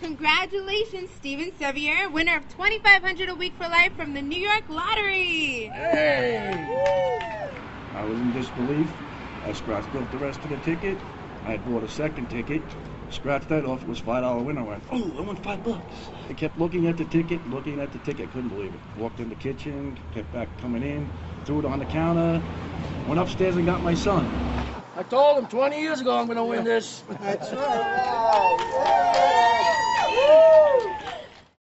Congratulations, Steven Sevier, winner of 2500 a week for life from the New York Lottery. Hey! I was in disbelief. I scratched off the rest of the ticket. I bought a second ticket, scratched that off. It was five dollar win. I went, oh, I won five bucks. I kept looking at the ticket, looking at the ticket. Couldn't believe it. Walked in the kitchen, kept back coming in, threw it on the counter, went upstairs and got my son. I told him 20 years ago I'm going to win this. That's right.